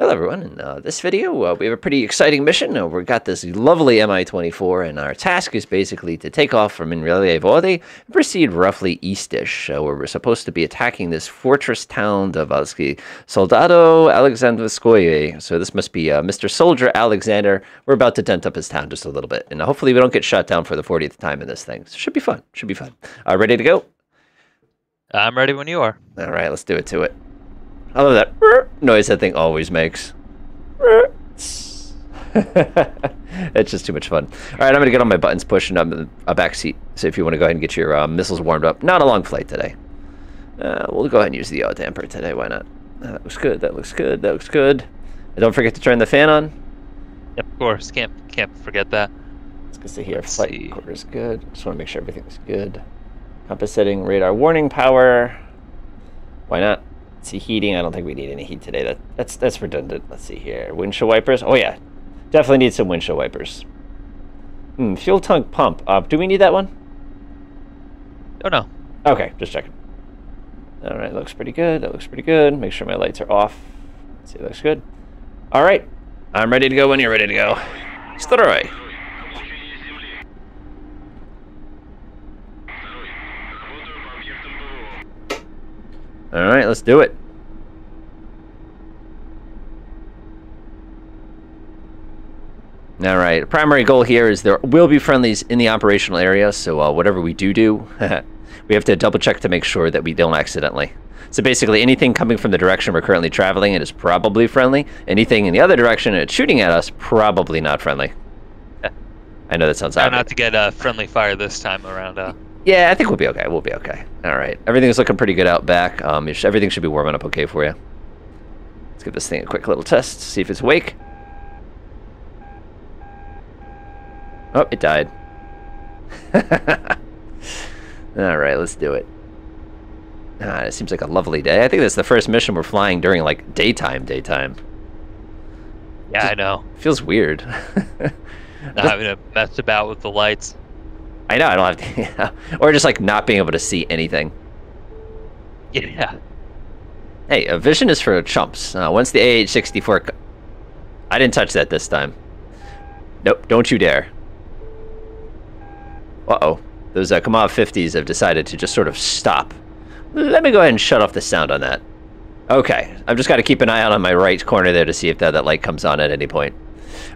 Hello everyone, in uh, this video uh, we have a pretty exciting mission. Uh, we've got this lovely Mi-24 and our task is basically to take off from Inrelia Vode and proceed roughly eastish, uh, where we're supposed to be attacking this fortress town of Soldado Alexandrovskoye. So this must be uh, Mr. Soldier Alexander. We're about to dent up his town just a little bit, and hopefully we don't get shot down for the 40th time in this thing. So should be fun, should be fun. Uh, ready to go? I'm ready when you are. All right, let's do it to it. I love that noise that thing always makes. it's just too much fun. All right, I'm going to get on my buttons pushing up a back seat. So if you want to go ahead and get your uh, missiles warmed up. Not a long flight today. Uh, we'll go ahead and use the yaw damper today. Why not? Uh, that looks good. That looks good. That looks good. And don't forget to turn the fan on. Yep, of course. Can't can't forget that. It's good to hear. Flight see. quarters good. Just want to make sure everything's good. Compass setting, radar warning power. Why not? See heating. I don't think we need any heat today. That that's that's redundant. Let's see here. Windshield wipers. Oh yeah, definitely need some windshield wipers. Hmm, fuel tank pump. Uh, do we need that one? Oh no. Okay, just checking. All right, looks pretty good. That looks pretty good. Make sure my lights are off. Let's see, looks good. All right, I'm ready to go when you're ready to go. Stroy. All right, let's do it. All right, primary goal here is there will be friendlies in the operational area, so uh, whatever we do do, we have to double check to make sure that we don't accidentally. So basically, anything coming from the direction we're currently traveling, it is probably friendly. Anything in the other direction, it's shooting at us, probably not friendly. I know that sounds odd. not to get a friendly fire this time around. Uh... Yeah, I think we'll be okay. We'll be okay. All right. Everything's looking pretty good out back. Um, everything should be warming up okay for you. Let's give this thing a quick little test, see if it's awake. Oh, it died. All right, let's do it. Ah, it seems like a lovely day. I think this is the first mission we're flying during, like, daytime, daytime. Yeah, Just I know. Feels weird. Not having to mess about with the lights. I know, I don't have to, yeah. Or just like not being able to see anything. Yeah. Hey, a vision is for chumps. Uh, once the AH-64... I didn't touch that this time. Nope, don't you dare. Uh-oh. Those uh, Kamov 50s have decided to just sort of stop. Let me go ahead and shut off the sound on that. Okay, I've just got to keep an eye out on my right corner there to see if that, that light comes on at any point.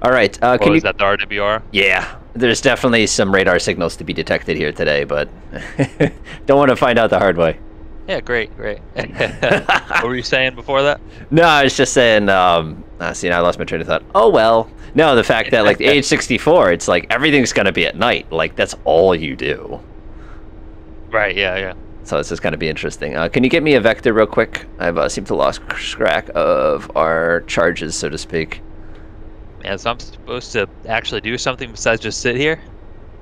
All right, uh, can oh, you... is that the RWR? Yeah, there's definitely some radar signals to be detected here today, but don't want to find out the hard way. Yeah, great, great. what were you saying before that? No, I was just saying. Um, uh, see, now I lost my train of thought. Oh well. No, the fact that like the AH-64, it's like everything's gonna be at night. Like that's all you do. Right. Yeah. Yeah. So this is going to be interesting. Uh, can you get me a vector real quick? I've uh, seemed to lost track of our charges, so to speak. Man, so I'm supposed to actually do something besides just sit here?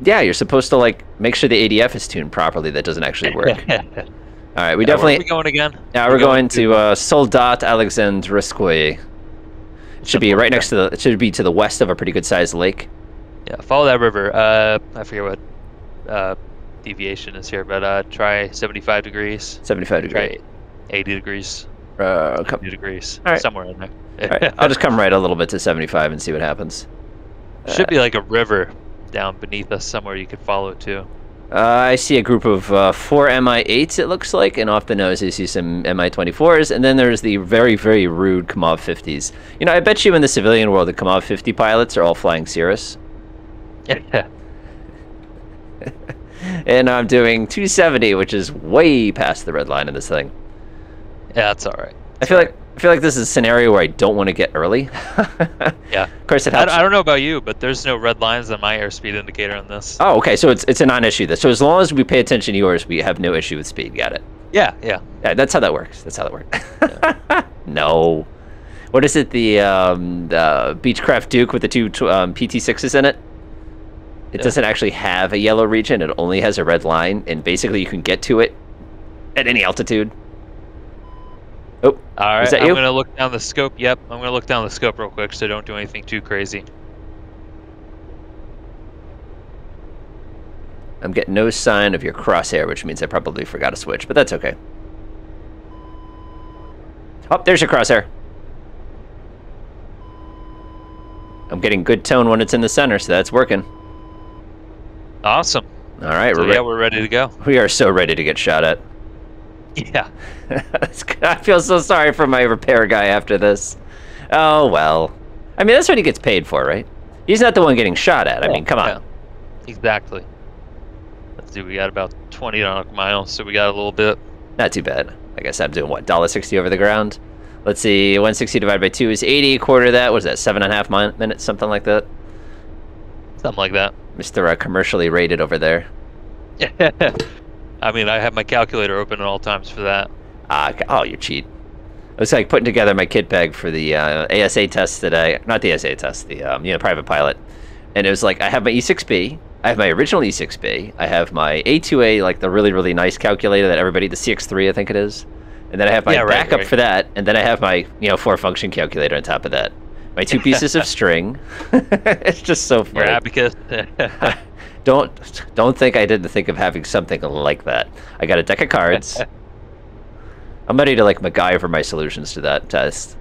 Yeah, you're supposed to like make sure the ADF is tuned properly. That doesn't actually work. All right, we yeah, definitely. Where are we going again? Yeah, we're, we're going, going, to uh, Soldat Alexandrovskoye. It should be right next to the. It should be to the west of a pretty good sized lake. Yeah, follow that river. Uh, I forget what uh, deviation is here, but uh, try 75 degrees. 75 degrees. Try 80 degrees. Uh, 80 degrees. All right. Somewhere in there. Right, I'll just come right a little bit to 75 and see what happens. Should uh, be like a river down beneath us somewhere you could follow it too. Uh, I see a group of uh, four Mi-8s, it looks like, and off the nose you see some Mi-24s, and then there's the very, very rude Kamov 50s. You know, I bet you in the civilian world the Kamov 50 pilots are all flying Cirrus. Yeah. and I'm doing 270, which is way past the red line in this thing. Yeah, that's all right. I feel like I feel like this is a scenario where I don't want to get early. yeah. Of course, it helps. I, I, don't know about you, but there's no red lines on my airspeed indicator on this. Oh, okay. So it's it's a non-issue. This. So as long as we pay attention to yours, we have no issue with speed. Got it? Yeah, yeah. Yeah, that's how that works. That's how that works. Yeah. no. What is it? The um, the Beechcraft Duke with the two um, PT6s in it? It yeah. doesn't actually have a yellow region. It only has a red line, and basically you can get to it at any altitude. Oh, all right. Is that I'm you? gonna look down the scope. Yep, I'm gonna look down the scope real quick, so don't do anything too crazy. I'm getting no sign of your crosshair, which means I probably forgot a switch, but that's okay. Oh, there's your crosshair. I'm getting good tone when it's in the center, so that's working. Awesome. All right, So we're yeah, we're ready to go. we are so ready to get shot at. Yeah. I feel so sorry for my repair guy after this. Oh well. I mean, that's what he gets paid for, right? He's not the one getting shot at. I mean, come on. Yeah. Exactly. Let's see. We got about 20 nautical miles, so we got a little bit. Not too bad. Like I said, I'm doing what, dollar sixty over the ground. Let's see, 160 divided by two is 80. Quarter of that was that seven and a half min- minutes, something like that. Something like that. Mister uh, commercially rated over there. I mean, I have my calculator open at all times for that. Ah, okay. oh, you cheat. It was like putting together my kit bag for the uh, ASA test today. Not the ASA test, the um, you know private pilot. And it was like I have my E6B, I have my original E6B, I have my A2A, like the really really nice calculator that everybody, the CX3 I think it is, and then I have my Yeah, right, backup right. for that, and then I have my you know four function calculator on top of that. My two pieces of string. it's just so funny. abacus. Don't don't think I didn't think of having something like that. I got a deck of cards. I'm ready to like MacGyver my solutions to that test.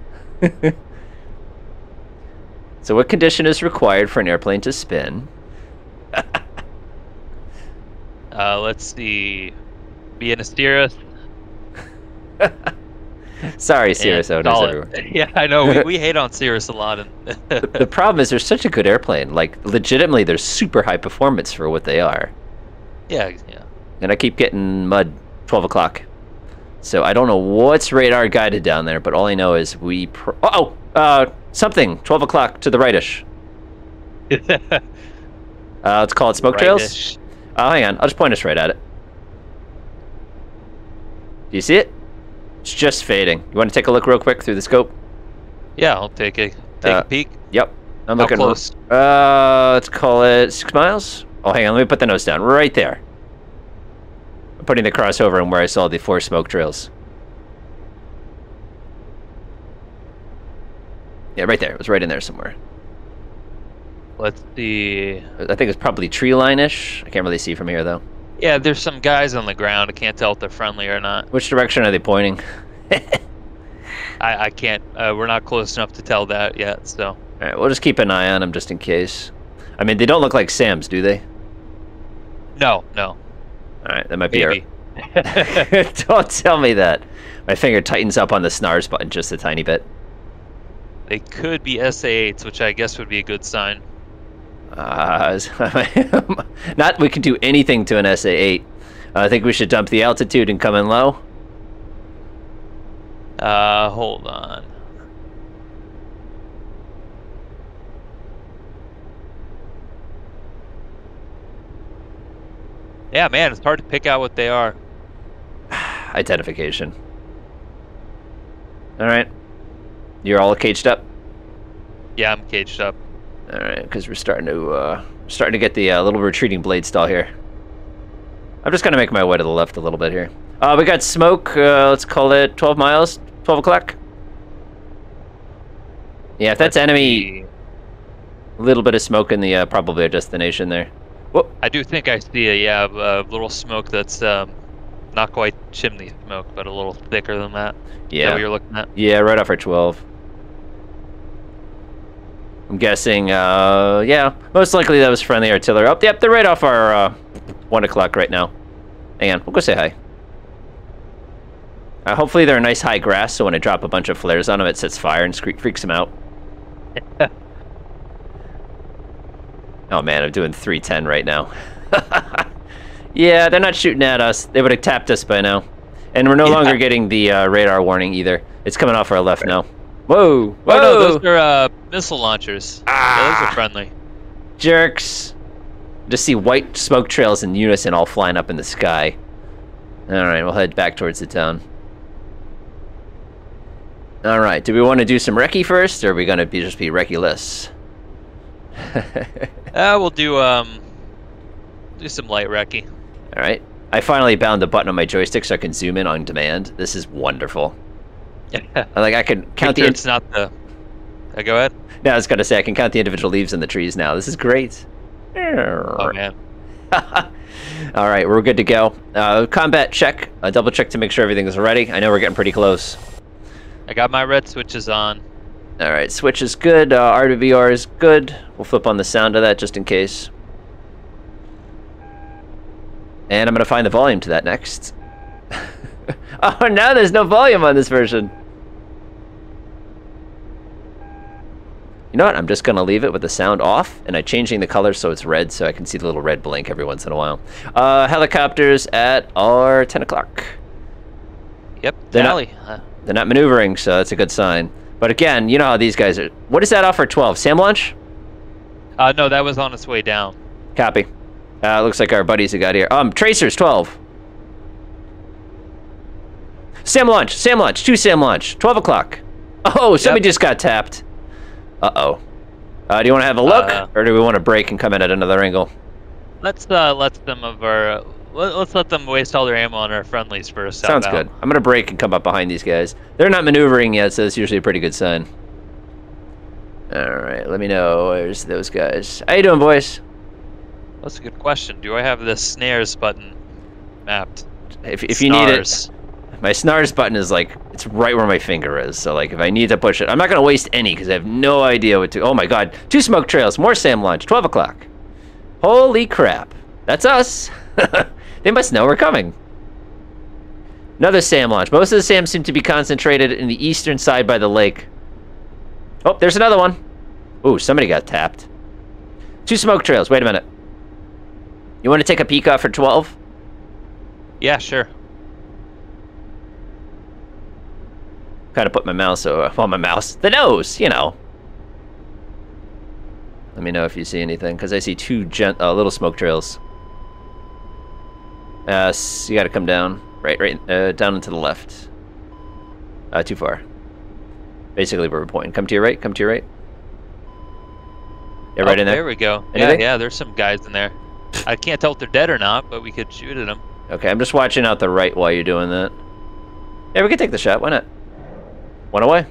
so, what condition is required for an airplane to spin? uh, let's see. Be in a Cirrus. Sorry, Cirrus owners everywhere. Yeah, I know. We, we hate on Cirrus a lot. And The problem is, they're such a good airplane. Like, legitimately, they're super high performance for what they are. yeah, yeah. And I keep getting mud 12 o'clock. So I don't know what's radar guided down there, but all I know is we. Pr- oh, uh, something 12 o'clock to the rightish. Uh, let's call it smoke trails. Oh, hang on. I'll just point us right at it. Do you see it? It's just fading. You want to take a look real quick through the scope? Yeah, I'll take a take Uh, a peek. Yep. I'm How looking. close? Uh, let's call it six miles. Oh, hang on. Let me put the nose down right there. I'm putting the crossover in where I saw the four smoke trails. Yeah, right there. It was right in there somewhere. Let's see. I think it's probably tree line-ish. I can't really see from here though. Yeah, there's some guys on the ground. I can't tell if they're friendly or not. Which direction are they pointing? I, I can't. Uh, we're not close enough to tell that yet. So All right, we'll just keep an eye on them just in case. I mean, they don't look like Sam's, do they? no, no, All right, that might be maybe. our. don't tell me that. My finger tightens up on the snars button just a tiny bit. they could be SA8s, which I guess would be a good sign. Uh, not we can do anything to an SA8. I think we should dump the altitude and come in low. Uh, hold on. Yeah, man, it's hard to pick out what they are. Identification. All right. You're all caged up. Yeah, I'm caged up. All right, because we're starting to uh, starting to get the uh, little retreating blade stall here. I'm just gonna make my way to the left a little bit here. Uh, we got smoke. Uh, let's call it 12 miles. 12 o'clock. Yeah, if that's enemy, a little bit of smoke in the uh, probably our destination there. Whoa. I do think I see a yeah a little smoke that's um, not quite chimney smoke, but a little thicker than that Yeah. what you're looking at? Yeah, right off our 12. I'm guessing, uh, yeah, most likely that was friendly artillery. Oh, yep, they're right off our, uh, 1 o'clock right now. Hang on, we'll go say hi. Uh, hopefully they're a nice high grass, so when I drop a bunch of flares on them, it sets fire and freaks them out. oh man, I'm doing 310 right now. yeah, they're not shooting at us. They would have tapped us by now. And we're no Yeah. longer getting the uh, radar warning either. It's coming off our left now. Whoa! Whoa! Oh no, those are uh, missile launchers. Yeah, those Ah. are friendly. Jerks! Just see white smoke trails in unison all flying up in the sky. Alright, we'll head back towards the town. Alright, do we want to do some recce first, or are we going to be just be recce-less? Uh, we'll do um, do some light recce. Alright. I finally bound the button on my joystick so I can zoom in on demand. This is wonderful. Like, I can count the... Sure it's not the. Uh, go ahead. No, I was going to say, I can count the individual leaves in the trees now. This is great. Oh man. All right, we're good to go. Uh, combat check. Uh, double check to make sure everything is ready. I know we're getting pretty close. I got my red switches on. All right, switch is good. Uh, RWR is good. We'll flip on the sound of that just in case. And I'm going to find the volume to that next. oh, now there's no volume on this version. You know what? I'm just going to leave it with the sound off, and I'm changing the color so it's red so I can see the little red blink every once in a while. Uh, helicopters at our 10 o'clock. Yep, They're not- tally. Uh, They're not maneuvering, so that's a good sign. But again, you know how these guys are. What is that off for 12? Sam launch? uh, no, that was on its way down. Copy. Uh, looks like our buddies have got here. Um, Tracers, 12. Sam launch, Sam launch, two Sam launch, 12 o'clock. Oh, somebody Yep. just got tapped. Uh-oh. Uh, do you want to have a look, Uh, or do we want to break and come in at another angle? Let's uh, let them of our. Uh, let, let's let them waste all their ammo on our friendlies first. Sounds good. I'm going to break and come up behind these guys. They're not maneuvering yet, so that's usually a pretty good sign. All right, let me know. Where's those guys? How you doing, boys? That's a good question. Do I have the snares button mapped? If, if you need it. My snars button is like it's right where my finger is. So like if I need to push it, I'm not gonna waste any because I have no idea what to. Oh my god, two smoke trails, more Sam launch, 12 o'clock. Holy crap, that's us. they must know we're coming. Another Sam launch. Most of the Sams seem to be concentrated in the eastern side by the lake. Oh, there's another one. Ooh, somebody got tapped. Two smoke trails. Wait a minute. You want to take a peek off for 12? Yeah, sure. Kind of put my mouse uh, well my mouse the nose you know let me know if you see anything because i see two gent uh, little smoke trails uh you got to come down right right uh, down and to the left uh too far basically where we're pointing come to your right come to your right yeah right Oh, in there There we go. Anything? Yeah, yeah. There's some guys in there. I can't tell if they're dead or not, but we could shoot at them. okay i'm just watching out the right while you're doing that yeah we can take the shot why not one away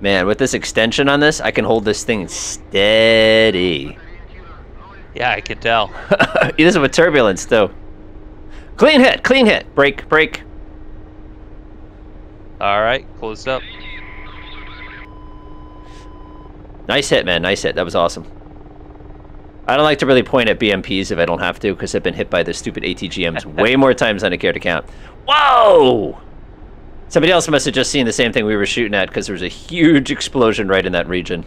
Man, with this extension on this, I can hold this thing steady. Yeah, I can tell. this is with turbulence, though. Clean hit, clean hit. Break, break. All right, closed up. Nice hit, man. Nice hit. That was awesome. I don't like to really point at BMPs if I don't have to, because I've been hit by the stupid ATGMs way more times than I care to count. Whoa! Somebody else must have just seen the same thing we were shooting at, because there was a huge explosion right in that region.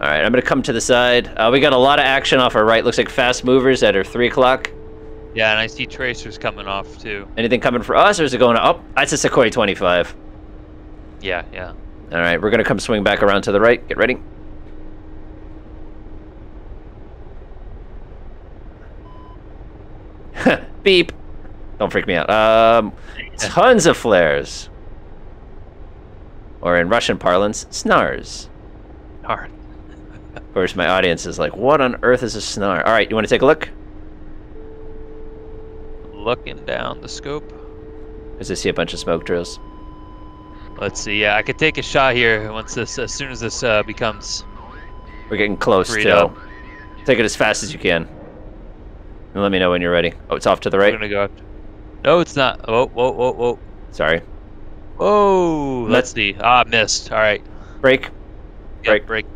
All right, I'm going to come to the side. Uh, we got a lot of action off our right. Looks like fast movers at our 3 o'clock. Yeah, and I see tracers coming off too. Anything coming for us, or is it going up? Oh, that's a Sukhoi 25. Yeah, yeah. All right, we're going to come swing back around to the right. Get ready. Beep. Don't freak me out. Um, tons of flares. Or in Russian parlance, snars. Hard. Of course, my audience is like, what on earth is a snar? All right, you want to take a look? Looking down the scope. Because I see a bunch of smoke trails. Let's see. Yeah, I could take a shot here once this, as soon as this uh, becomes. We're getting close, still. up. Take it as fast as you can. And let me know when you're ready. Oh, it's off to the I'm right. gonna go. After. No, it's not. Oh, whoa, whoa, whoa. Sorry. Whoa. Let- Let's see. Ah, missed. All right. Break. Break. break.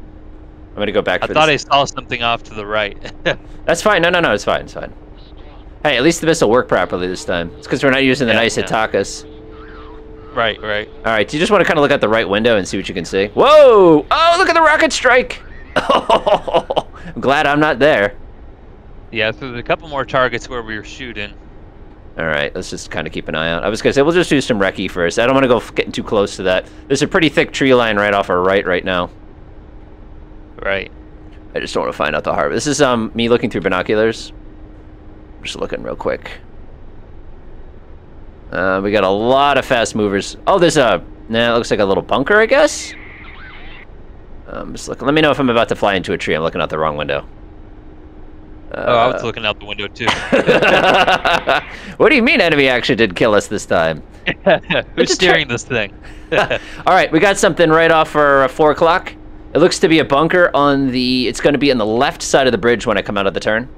I'm gonna go back I thought this. I saw something off to the right. That's fine. No, no, no. It's fine. It's fine. Hey, at least the missile worked properly this time. It's because we're not using the Yeah, nice yeah. Atakas. right, right. All right. Do you just want to kind of look out the right window and see what you can see? Whoa! Oh, look at the rocket strike! I'm glad I'm not there. Yeah, so there's a couple more targets where we were shooting. All right, let's just kind of keep an eye out. I was gonna say we'll just do some recce first. I don't want to go getting too close to that. There's a pretty thick tree line right off our right right now. Right. I just don't want to find out the harbor. This is um me looking through binoculars. Just looking real quick. Uh, we got a lot of fast movers. Oh, there's a. Nah, it looks like a little bunker, I guess. Um, just looking. Let me know if I'm about to fly into a tree. I'm looking out the wrong window oh, I was uh, looking out the window too. what do you mean enemy actually did kill us this time? Who's steering this thing? All right, we got something right off our uh, four o'clock. It looks to be a bunker on the. It's going to be on the left side of the bridge when I come out of the turn.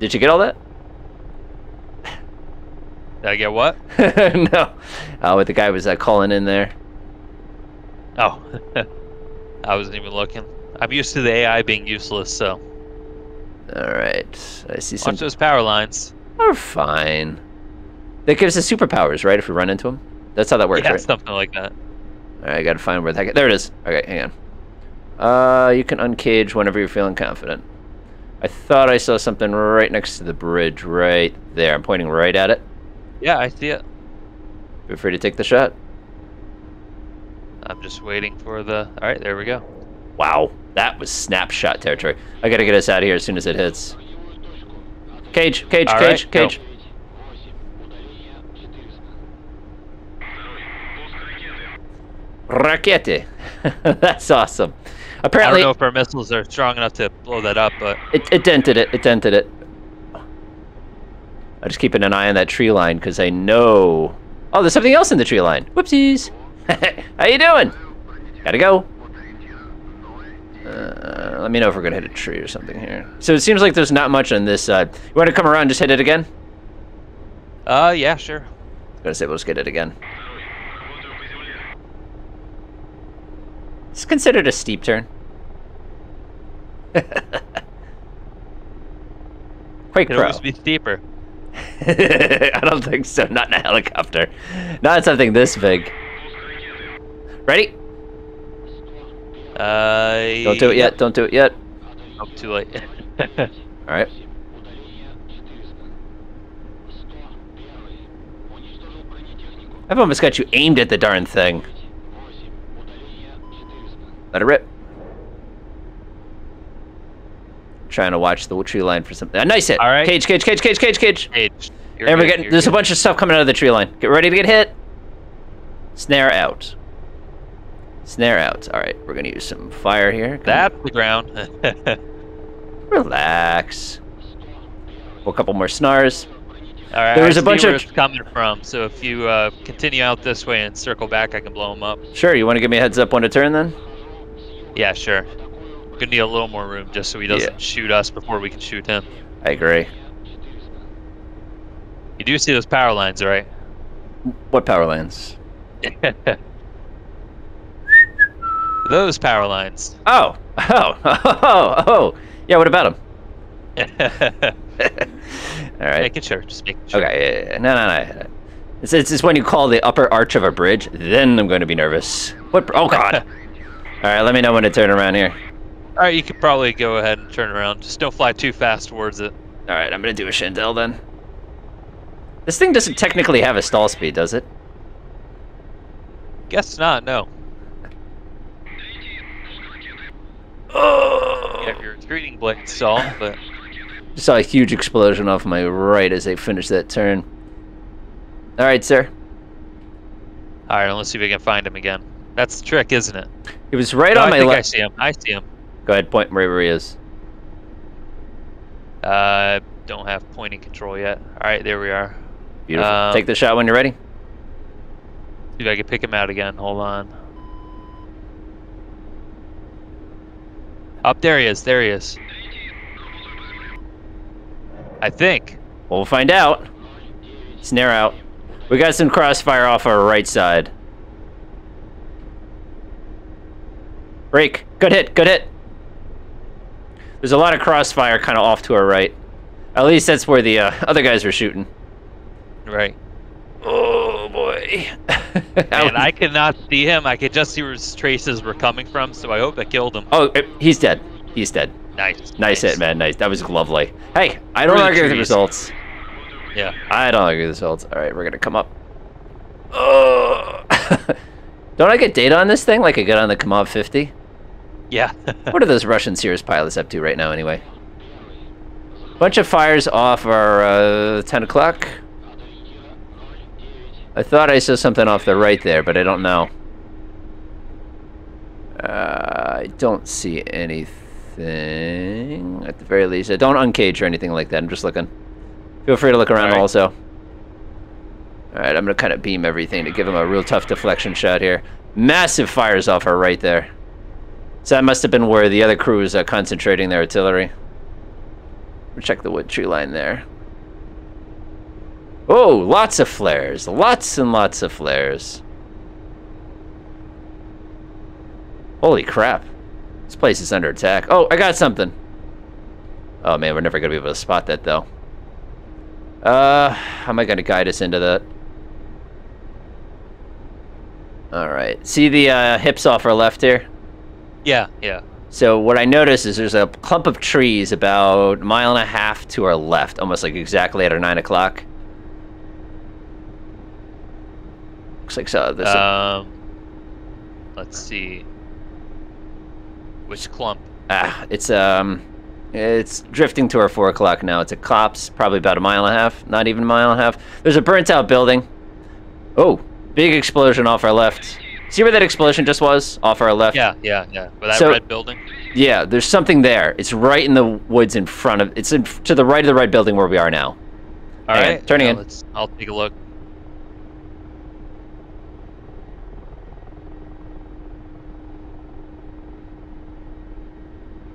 Did you get all that? Did I get what? no. Uh, what the guy was uh, calling in there. Oh, I wasn't even looking. I'm used to the AI being useless, so All right. I see some. watch those power lines. Are fine. That gives us the superpowers, right? If we run into them. That's how that works, yeah, right? something like that. All right, I gotta find where that. There it is. Okay, hang on. Uh, you can uncage whenever you're feeling confident. I thought I saw something right next to the bridge, right there. I'm pointing right at it. Yeah, I see it. Feel free to take the shot. I'm just waiting for the. All right, there we go. Wow, that was snapshot territory. I gotta get us out of here as soon as it hits. Cage, cage, All cage, right, go. cage. Raketa. That's awesome. Apparently, I don't know if our missiles are strong enough to blow that up, but it, it dented it. It dented it. I'm just keeping an eye on that tree line because I know. Oh, there's something else in the tree line. Whoopsies. How you doing? Gotta go. Uh, let me know if we're gonna hit a tree or something here. So it seems like there's not much on this side. You want to come around, and just hit it again? uh, yeah, sure. I was gonna say we'll just get it again. It's considered a steep turn. Quake Could Pro. always be steeper. I don't think so. Not in a helicopter. Not something this big. Ready? Uh, Don't do it yet. Don't do it yet. Oh, too late. All right. I've almost got you aimed at the darn thing. Let it rip. Trying to watch the tree line for something. A nice hit. All right. Cage, cage, cage, cage, cage, cage. Cage. You're and we're getting you're there's a bunch of stuff coming out of the tree line. Get ready to get hit. Snare out. Snare out. All right, we're gonna use some fire here. Come That's the ground. Relax. Pull a couple more snars. All right. There's was I a see bunch where of- it's coming from. So if you uh, continue out this way and circle back, I can blow them up. Sure, you want to give me a heads up when to turn then? Yeah, sure. We're gonna need a little more room just so he doesn't Yeah. shoot us before we can shoot him. I agree. You do see those power lines, right? What power lines? those power lines. Oh, oh, oh, oh. Yeah, what about them? All right. Making sure, just making sure. Okay, yeah, yeah, no, no, no. It's, it's just when you call the upper arch of a bridge, then I'm going to be nervous. What? Oh, God. All right, let me know when to turn around here. All right, you could probably go ahead and turn around. Just don't fly too fast towards it. All right, I'm going to do a chandelle then. This thing doesn't technically have a stall speed, does it? Guess not. No. Oh! You have your retreating blade stall, but Just saw a huge explosion off my right as they finished that turn. All right, sir. all right. Let's see if we can find him again. That's the trick, isn't it? He was right No, on I my think I see him. I see him. Go ahead, point right where he is. Uh, don't have pointing control yet. All right, there we are. Beautiful. Um, Take the shot when you're ready. See if I can pick him out again. Hold on. Up there he is. There he is. I think. We'll find out. Snare out. We got some crossfire off our right side. Break. Good hit. Good hit. There's a lot of crossfire kind of off to our right. At least that's where the uh, other guys were shooting. Right. Oh boy. And I could not see him. I could just see where his traces were coming from. So I hope I killed him. Oh, he's dead. He's dead. Nice. Nice, hit, man. Nice. That was lovely. Hey, I don't the argue with the results. Yeah. I don't argue with the results. All right, we're gonna come up. Oh. don't I get data on this thing like I get on the Kamov 50? Yeah. What are those Russian Cirrus pilots up to right now, anyway? Bunch of fires off our uh, 10 o'clock. I thought I saw something off the right there, but I don't know. Uh, I don't see anything. At the very least, I don't uncage or anything like that. I'm just looking. Feel free to look around Alright. also. Alright, I'm going to kind of beam everything to give him a real tough deflection shot here. Massive fires off our right there. So that must have been where the other crew was uh, concentrating their artillery. Check the wood tree line there. Oh, lots of flares. Lots and lots of flares. Holy crap. This place is under attack. Oh, I got something. Oh man, we're never gonna be able to spot that though. Uh, how am I gonna guide us into that? Alright, see the uh, hips off our left here? Yeah, yeah. So what I notice is there's a clump of trees about a mile and a half to our left, almost like exactly at our 9 o'clock. Looks like so. A- Um, let's see. Which clump? ah, it's um, it's drifting to our 4 o'clock now. It's a copse, probably about a mile and a half, not even a mile and a half. There's a burnt out building. Oh, big explosion off our left. See where that explosion just was? Off our left? Yeah, yeah, yeah. With that So- red building. Yeah, there's something there. It's right in the woods in front of. It's in, to the right of the red building where we are now. All Hang on, right, turning yeah, in. Let's, I'll take a look.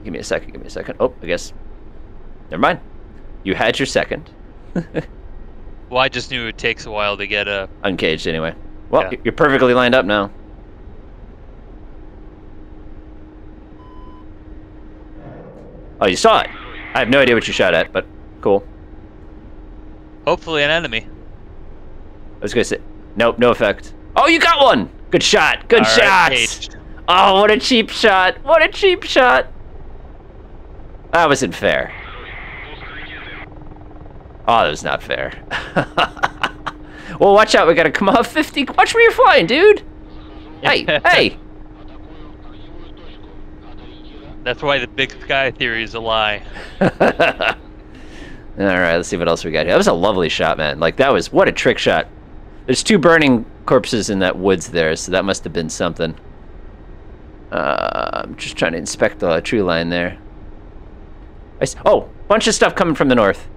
Give me a second. Give me a second. Oh, I guess. Never mind. You had your second. Well, I just knew it takes a while to get a. Uncaged anyway. Well, Yeah. you're perfectly lined up now. Oh, you saw it. I have no idea what you shot at, but cool. Hopefully, an enemy. I was gonna say, nope, no effect. Oh, you got one. Good shot. Good All right, shot. caged. Oh, what a cheap shot! What a cheap shot! That wasn't fair. Oh, that was not fair. well, watch out, we gotta come off 50. Watch where you're flying, dude! Hey, hey! That's why the big sky theory is a lie. Alright, let's see what else we got here. That was a lovely shot, man. Like, that was, what a trick shot. There's two burning corpses in that woods there, so that must have been something. Uh, I'm just trying to inspect the tree line there. I s- oh, bunch of stuff coming from the north.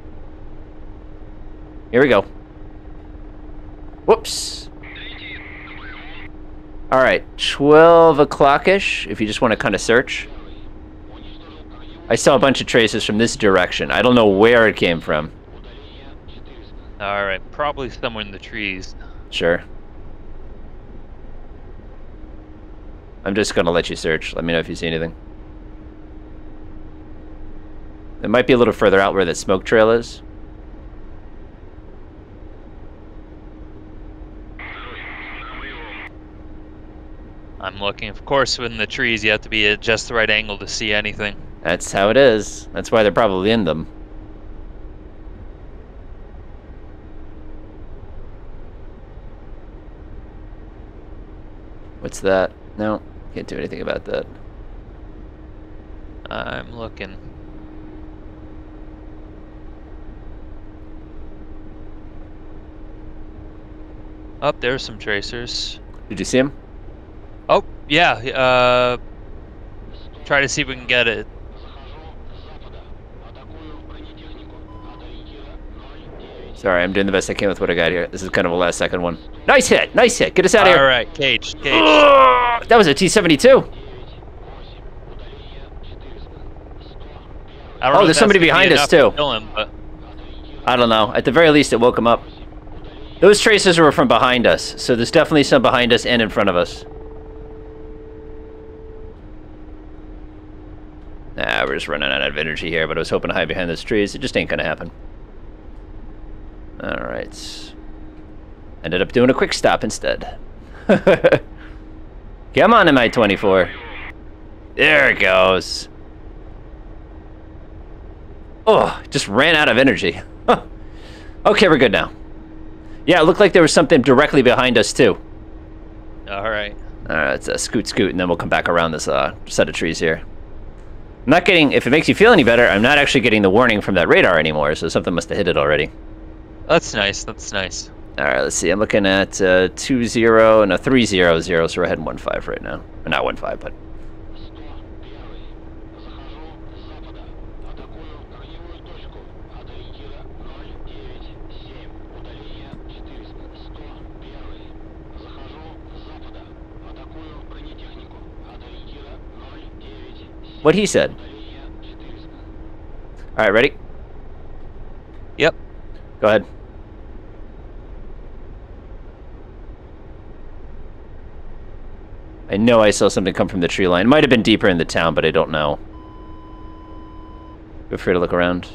Here we go. Whoops. All right, 12 o'clock-ish, if you just want to kind of search. I saw a bunch of traces from this direction. I don't know where it came from. All right, probably somewhere in the trees. Sure. I'm just gonna let you search. Let me know if you see anything. It might be a little further out where that smoke trail is. I'm looking. Of course, in the trees, you have to be at just the right angle to see anything. That's how it is. That's why they're probably in them. What's that? No, can't do anything about that. I'm looking. Up there's some tracers. Did you see him? Oh, yeah. Uh, try to see if we can get it. Sorry, I'm doing the best I can with what I got here. This is kind of a last second one. Nice hit! Nice hit! Get us out of here! All right, cage, cage. Ugh, that was a T-72. I don't Oh, know there's somebody behind us, to too. Kill him, but I don't know. At the very least, it woke him up. Those traces were from behind us, so there's definitely some behind us and in front of us. Nah, we're just running out of energy here, but I was hoping to hide behind those trees. It just ain't gonna happen. Alright. Ended up doing a quick stop instead. Come on, MI-24. There it goes. Oh, just ran out of energy. Huh. Okay, we're good now. Yeah, it looked like there was something directly behind us, too. all right. Alright, let's uh, scoot, scoot, and then we'll come back around this uh, set of trees here. I'm not getting, if it makes you feel any better, I'm not actually getting the warning from that radar anymore, so something must have hit it already. That's nice. That's nice. Alright, let's see. I'm looking at uh, 2-0 and a 3-0-0, so we're heading 1-5 right now. Or not 1-5, but... What he said. Alright, ready? Go ahead. I know I saw something come from the tree line. Might have been deeper in the town, but I don't know. Feel free to look around.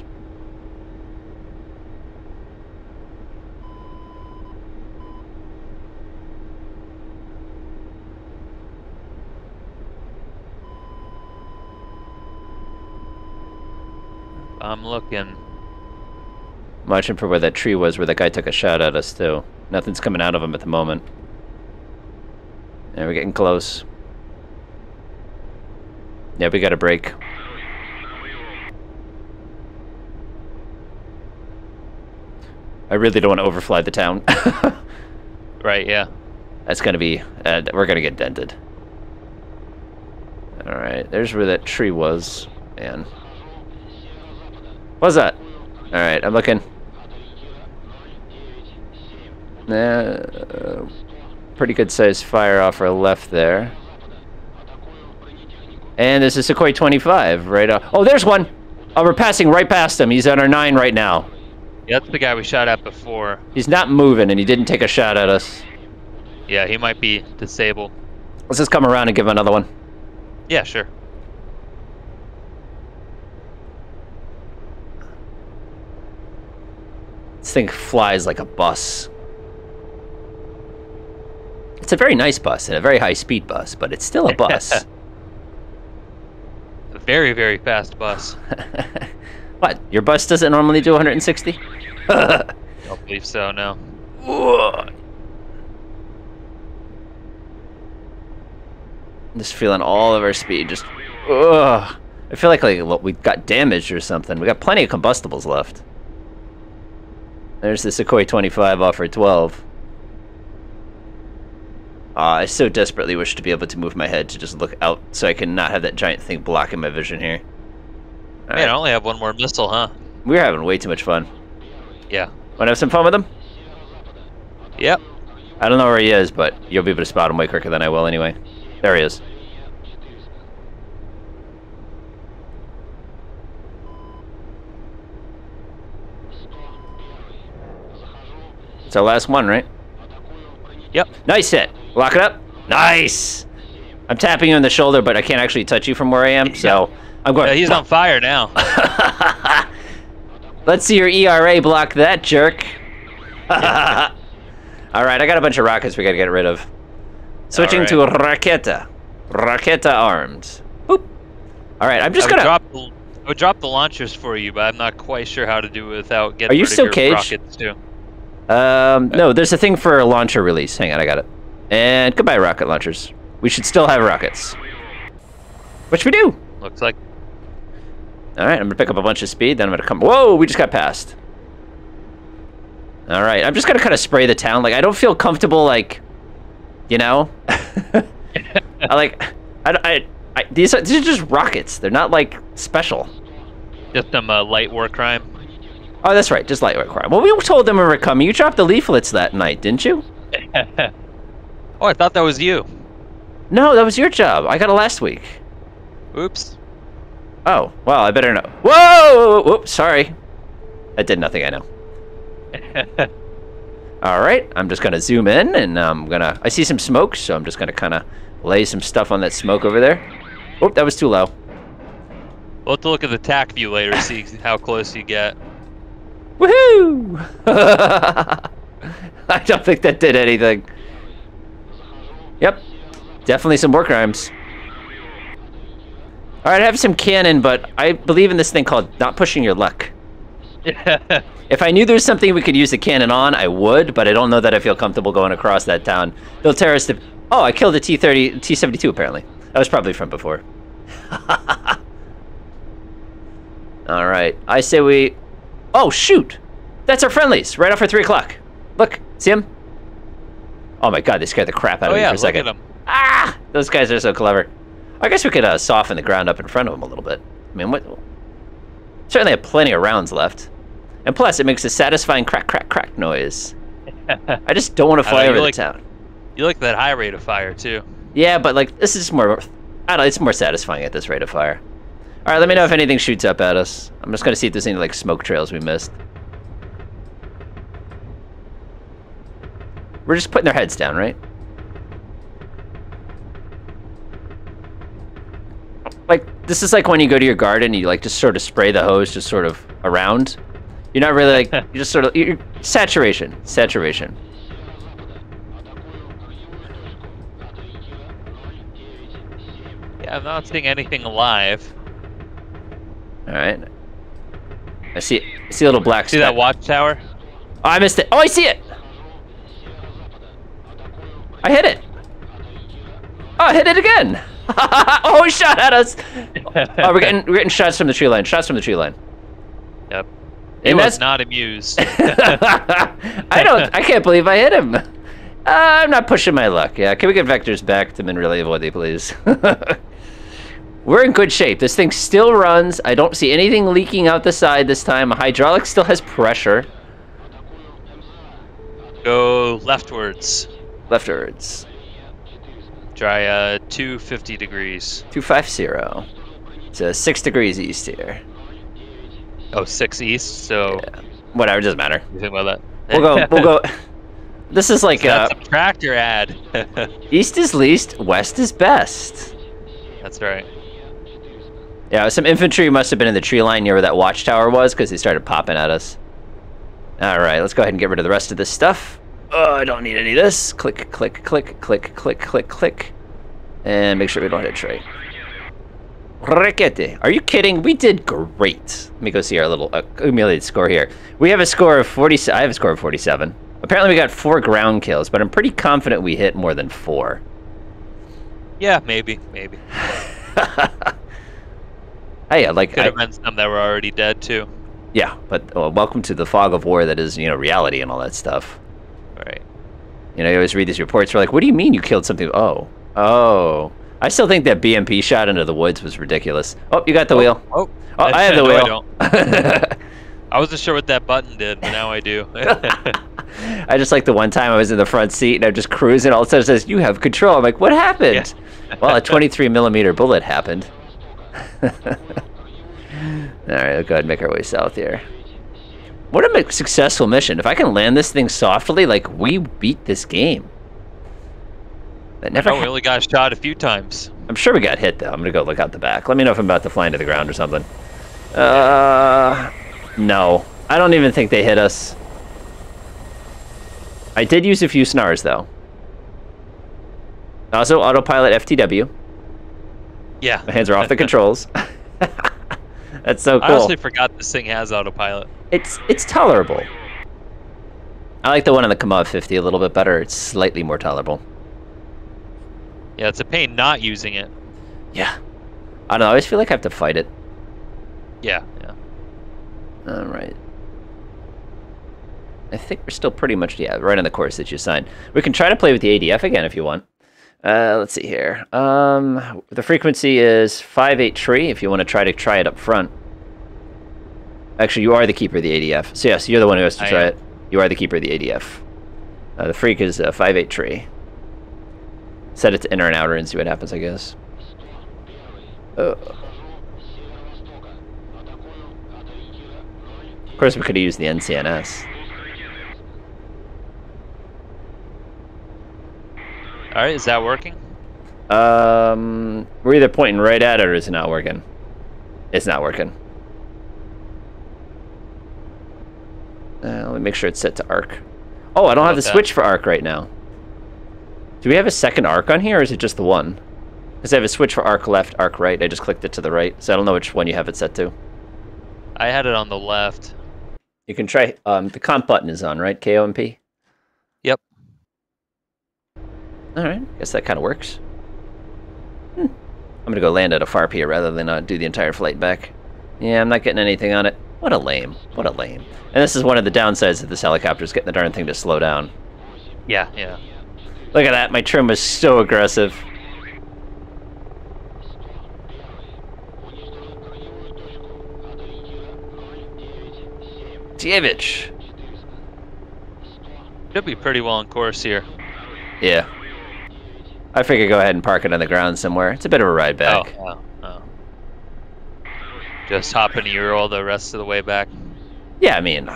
I'm looking. Watching for where that tree was, where that guy took a shot at us, too. Nothing's coming out of him at the moment. Yeah, we're getting close. Yeah, we got a break. I really don't want to overfly the town. Right, yeah. That's gonna be, uh, we're gonna get dented. Alright, there's where that tree was. Man. What's that? Alright, I'm looking. Uh, pretty good sized fire off our left there. And this is Sukhoi 25 right off. Oh, there's one! Oh, we're passing right past him. He's on our 9 right now. Yeah, that's the guy we shot at before. He's not moving, and he didn't take a shot at us. Yeah, he might be disabled. Let's just come around and give him another one. Yeah, sure. This thing flies like a bus. It's a very nice bus and a very high speed bus, but it's still a bus. A very, very fast bus. what? Your bus doesn't normally do 160? I don't believe so, no. I'm just feeling all of our speed. Just, ugh. I feel like like we got damaged or something. We got plenty of combustibles left. There's the Sukhoi 25 offer 12. Uh, I so desperately wish to be able to move my head to just look out so I can not have that giant thing blocking my vision here. All Man, I only have one more missile, huh? We're having way too much fun. Yeah. Want to have some fun with him? Yep. I don't know where he is, but you'll be able to spot him way quicker than I will anyway. There he is. It's our last one, right? Yep. Nice hit. Lock it up. Nice. I'm tapping you on the shoulder, but I can't actually touch you from where I am, so I'm going. Yeah, he's on fire now. Let's see your ERA block that jerk. All right, I got a bunch of rockets we got to get rid of. Switching to Raketa. Raketa armed. Boop. All right, I'm just gonna. drop the, I would drop the launchers for you, but I'm not quite sure how to do it without getting Are you rid of still your caged? rockets too. Um, no, there's a thing for a launcher release. Hang on, I got it. And goodbye, rocket launchers. We should still have rockets. Which we do. Looks like All right, I'm gonna pick up a bunch of speed. Then I'm gonna come. Whoa, we just got passed. All right, I'm just gonna kind of spray the town. Like I don't feel comfortable. Like, you know, I like, I, I, I these are these are just rockets. They're not like special. just some uh, light war crime. Oh, that's right, just light war crime. Well, we told them we were coming. You dropped the leaflets that night, didn't you? oh, I thought that was you. No, that was your job. I got it last week. Oops. Oh, well, I better know. Whoa! Whoops, sorry. That did nothing, I know. All right, I'm just gonna zoom in, and I'm gonna. I see some smoke, so I'm just gonna kind of lay some stuff on that smoke over there. Oop, that was too low. We'll have to look at the Tacview later, see how close you get. Woohoo! I don't think that did anything. Yep, definitely some war crimes. All right, I have some cannon, but I believe in this thing called not pushing your luck. If I knew there was something we could use the cannon on, I would, but I don't know that I feel comfortable going across that town. They'll tear us to... Oh, I killed a T-30, T-72 apparently. That was probably from before. All right, I say we... Oh, shoot! That's our friendlies, right off for 3 o'clock. Look, see them? Oh my god, they scared the crap out oh of me yeah, for a look second. Ah! Those guys are so clever. I guess we could uh, soften the ground up in front of them a little bit. I mean, what... Certainly have plenty of rounds left. And plus, it makes a satisfying crack, crack, crack noise. I just don't want to fly over you the like- town. You like that high rate of fire too. Yeah, but like this is more. I don't. know, It's more satisfying at this rate of fire. All right, let me know if anything shoots up at us. I'm just gonna see if there's any like smoke trails we missed. We're just putting their heads down, right? Like this is like when you go to your garden, and you like just sort of spray the hose just sort of around. You're not really like you just sort of you're, saturation, saturation. Yeah, I'm not seeing anything alive. All right. I see. I see a little black. See speck. that watchtower? Oh, I missed it. Oh, I see it. I hit it. Oh, I hit it again. oh, he shot at us. Oh, we're getting we're getting shots from the tree line. Shots from the tree line. Yep. He And was that's- not amused. I don't. I can't believe I hit him. Uh, I'm not pushing my luck. Yeah, can we get vectors back to Mineralnye Vody, please? We're in good shape. This thing still runs. I don't see anything leaking out the side this time. Hydraulic still has pressure. Go leftwards. Leftwards. Try uh 250 degrees. 250. It's uh, 6 degrees east here. Oh, six east. So Whatever, doesn't matter. you think about that? We'll go, we'll go. This is like, uh, That's a tractor ad. east is least, west is best. That's right. Yeah, some infantry must have been in the tree line near where that watchtower was because they started popping at us. All right, let's go ahead and get rid of the rest of this stuff. Oh, I don't need any of this. Click, click, click, click, click, click, click. And make sure we don't hit trade. Requete. Are you kidding? We did great. Let me go see our little accumulated score here. We have a score of 40. I have a score of 47. Apparently, we got four ground kills, but I'm pretty confident we hit more than four. Yeah, maybe, maybe. Hey, I like. Could I, have been some that were already dead too. Yeah, but uh, welcome to the fog of war that is, you know, reality and all that stuff. You know, you always read these reports. We're like, what do you mean you killed something? Oh, oh. I still think that BMP shot into the woods was ridiculous. Oh, you got the oh, wheel. Oh, Oh, I have the no, I wheel. don't. I wasn't sure what that button did, but now I do. I just like the one time I was in the front seat and I'm just cruising. All of a sudden it says, you have control. I'm like, what happened? well, a 23 millimeter bullet happened. all right, let's go ahead and make our way south here. What a successful mission. If I can land this thing softly, like, we beat this game. That never oh, we only got shot a few times. I'm sure we got hit, though. I'm going to go look out the back. Let me know if I'm about to fly into the ground or something. Uh, no. I don't even think they hit us. I did use a few snars, though. Also, autopilot FTW. Yeah. My hands are off the controls. That's so cool. I honestly forgot this thing has autopilot. It's it's tolerable. I like the one on the Kamov 50 a little bit better. It's slightly more tolerable. Yeah, it's a pain not using it. Yeah. I don't know. I always feel like I have to fight it. Yeah, yeah. All right. I think we're still pretty much yeah right on the course that you signed. We can try to play with the ADF again if you want. Uh, let's see here. Um, the frequency is 583. If you want to try to try it up front. Actually, you are the keeper of the ADF. So yes, you're the one who has to I try am. it. You are the keeper of the ADF. Uh, the freak is uh, five eight tree. Set it to inner and outer and see what happens. I guess. Uh, of course, we could have used the NCNS. All right, is that working? Um, we're either pointing right at it or it's not working. It's not working. Uh, let me make sure it's set to arc. Oh, I don't have the that? switch for arc right now. Do we have a second arc on here, or is it just the one? Because I have a switch for arc left, arc right. I just clicked it to the right, so I don't know which one you have it set to. I had it on the left. You can try. Um, the comp button is on, right? KOMP. Yep. All right. Guess that kind of works. Hmm. I'm gonna go land at a FARP here rather than uh, do the entire flight back. Yeah, I'm not getting anything on it. What a lame. What a lame. And this is one of the downsides of this helicopter is getting the darn thing to slow down. Yeah, yeah. Look at that. My trim was so aggressive. Dievich. Should be pretty well on course here. Yeah. I figure go ahead and park it on the ground somewhere. It's a bit of a ride back. Oh, oh, oh. Just hop in Euro the rest of the way back. Yeah, I mean,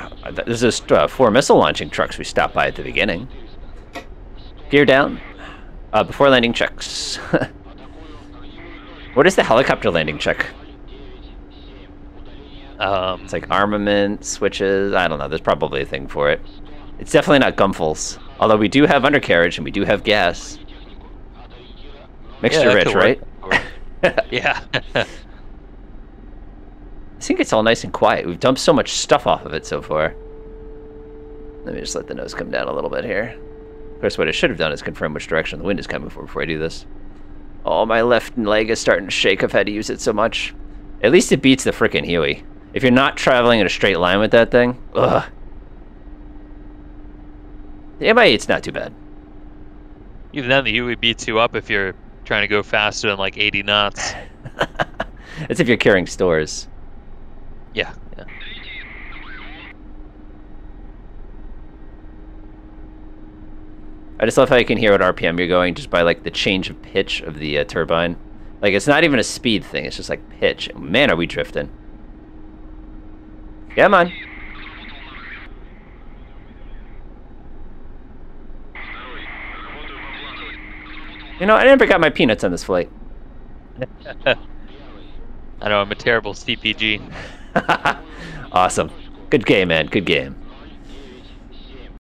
there's just uh, four missile launching trucks we stopped by at the beginning. Gear down. Uh, before landing checks. what is the helicopter landing check? Um, It's like armament, switches. I don't know. There's probably a thing for it. It's definitely not Gumfuls. Although we do have undercarriage and we do have gas. Mixture that rich, right? yeah. I think it's all nice and quiet. We've dumped so much stuff off of it so far. Let me just let the nose come down a little bit here. Of course, what I should have done is confirm which direction the wind is coming from before I do this. Oh, my left leg is starting to shake. I've had to use it so much. At least it beats the frickin' Huey. If you're not traveling in a straight line with that thing, ugh. The MI, it's not too bad. Even then, the Huey beats you up if you're trying to go faster than like 80 knots. That's if you're carrying stores. Yeah. yeah. I just love how you can hear what RPM you're going just by like the change of pitch of the uh, turbine. Like it's not even a speed thing; it's just like pitch. Man, are we drifting? Come on. You know, I never got my peanuts on this flight. I know I'm a terrible CPG. awesome. Good game, man. Good game.